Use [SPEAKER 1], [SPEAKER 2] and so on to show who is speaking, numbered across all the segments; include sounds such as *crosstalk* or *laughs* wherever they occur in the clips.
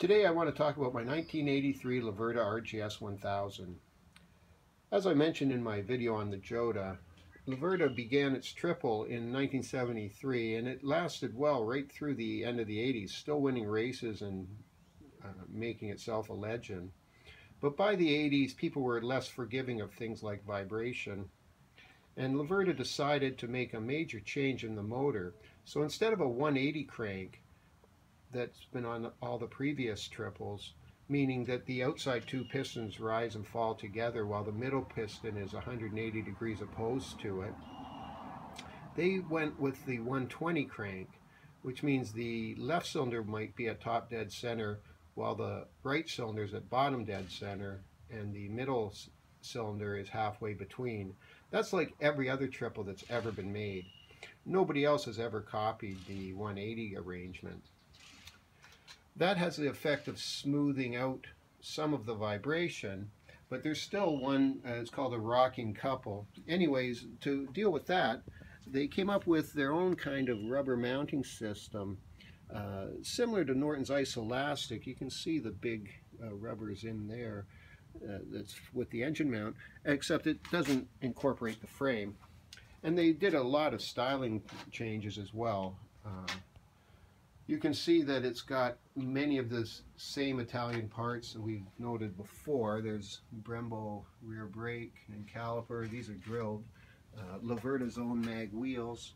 [SPEAKER 1] Today I want to talk about my 1983 Laverda RGS 1000. As I mentioned in my video on the Jota, Laverda began its triple in 1973 and it lasted well right through the end of the 80s, still winning races and uh, making itself a legend. But by the 80s, people were less forgiving of things like vibration. And Laverda decided to make a major change in the motor. So instead of a 180 crank, that's been on all the previous triples, meaning that the outside two pistons rise and fall together while the middle piston is 180 degrees opposed to it. They went with the 120 crank, which means the left cylinder might be at top dead center while the right cylinder is at bottom dead center and the middle cylinder is halfway between. That's like every other triple that's ever been made. Nobody else has ever copied the 180 arrangement. That has the effect of smoothing out some of the vibration, but there's still one, uh, it's called a rocking couple. Anyways, to deal with that, they came up with their own kind of rubber mounting system, uh, similar to Norton's Isolastic. You can see the big uh, rubbers in there uh, that's with the engine mount, except it doesn't incorporate the frame. And they did a lot of styling changes as well. You can see that it's got many of the same Italian parts that we've noted before. There's Brembo rear brake and caliper. These are drilled. Uh, Laverda's own mag wheels.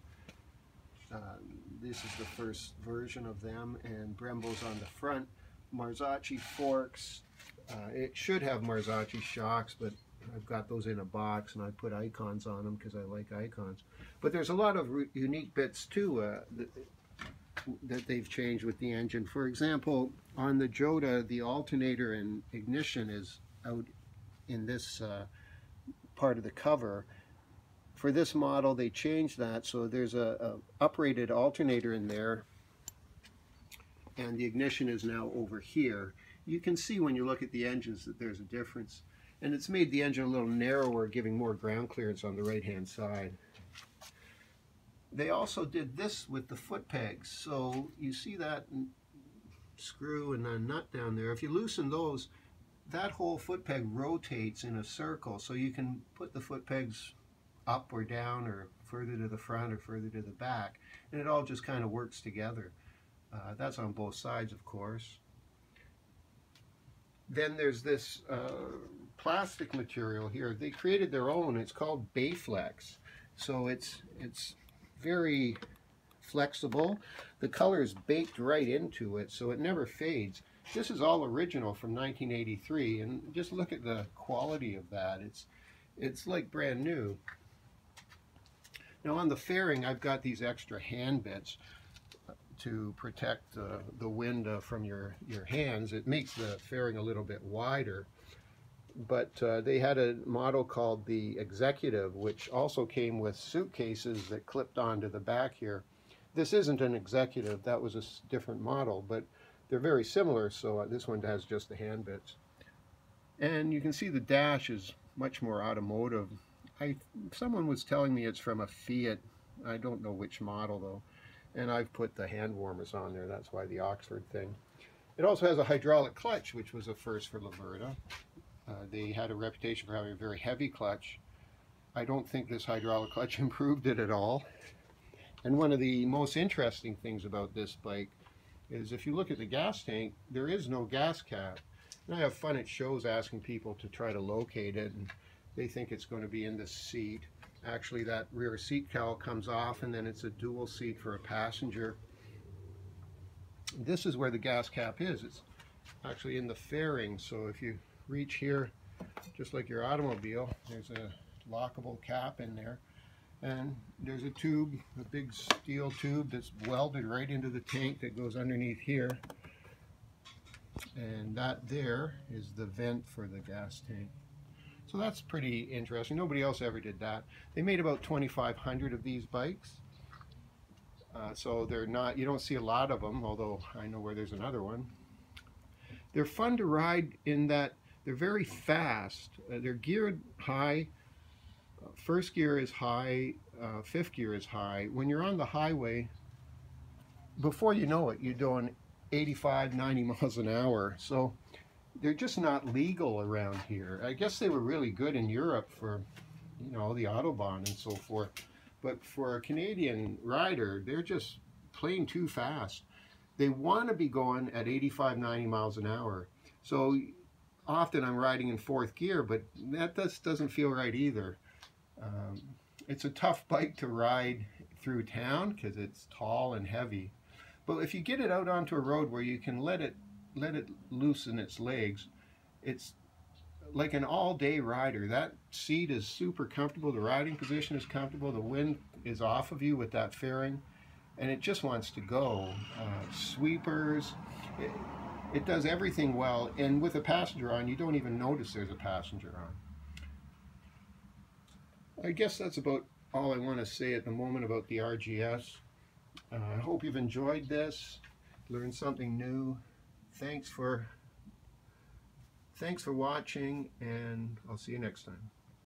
[SPEAKER 1] Uh, this is the first version of them and Brembo's on the front. Marzocchi forks. Uh, it should have Marzocchi shocks, but I've got those in a box and I put Ikons on them because I like Ikons. But there's a lot of unique bits too. Uh, that they've changed with the engine. For example, on the Jota, the alternator and ignition is out in this uh, part of the cover. For this model, they changed that, so there's a, a uprated alternator in there, and the ignition is now over here. You can see when you look at the engines that there's a difference. And it's made the engine a little narrower, giving more ground clearance on the right-hand side. They also did this with the foot pegs. So you see that screw and a nut down there. If you loosen those, that whole foot peg rotates in a circle. So you can put the foot pegs up or down or further to the front or further to the back. And it all just kind of works together. Uh, that's on both sides, of course. Then there's this uh, plastic material here. They created their own. It's called Bayflex. So it's it's very flexible. The color is baked right into it, so it never fades. This is all original from 1983, and just look at the quality of that. It's, it's like brand new. Now on the fairing, I've got these extra hand bits to protect uh, the wind uh, from your, your hands. It makes the fairing a little bit wider but uh, they had a model called the Executive, which also came with suitcases that clipped onto the back here. This isn't an Executive, that was a different model, but they're very similar, so uh, this one has just the hand bits. And you can see the dash is much more automotive. I Someone was telling me it's from a Fiat, I don't know which model though, and I've put the hand warmers on there, that's why the Oxford thing. It also has a hydraulic clutch, which was a first for Laverda. They had a reputation for having a very heavy clutch. I don't think this hydraulic clutch *laughs* improved it at all. And one of the most interesting things about this bike is if you look at the gas tank, there is no gas cap. And I have fun at shows asking people to try to locate it, and they think it's going to be in the seat. Actually, that rear seat cowl comes off, and then it's a dual seat for a passenger. This is where the gas cap is. It's actually in the fairing, so if you reach here, just like your automobile. There's a lockable cap in there. And there's a tube, a big steel tube that's welded right into the tank that goes underneath here. And that there is the vent for the gas tank. So that's pretty interesting. Nobody else ever did that. They made about 2,500 of these bikes. Uh, so they're not, you don't see a lot of them, although I know where there's another one. They're fun to ride in that they're very fast. Uh, they're geared high. Uh, first gear is high. Uh, fifth gear is high. When you're on the highway, before you know it, you're doing 85, 90 *laughs* miles an hour. So they're just not legal around here. I guess they were really good in Europe for, you know, the Autobahn and so forth. But for a Canadian rider, they're just plain too fast. They want to be going at 85, 90 miles an hour. So often I'm riding in fourth gear, but that just doesn't feel right either. Um, it's a tough *laughs* bike to ride through town because it's tall and heavy. But if you get it out onto a road where you can let it let it loosen its legs, it's like an all-day rider. That seat is super comfortable. The riding position is comfortable. The wind is off of you with that fairing, and it just wants to go. Uh, sweepers. It, it does everything well, and with a passenger on, you don't even notice there's a passenger on. I guess that's about all I want to say at the moment about the RGS. Uh, I hope you've enjoyed this, learned something new. Thanks for thanks for watching, and I'll see you next time.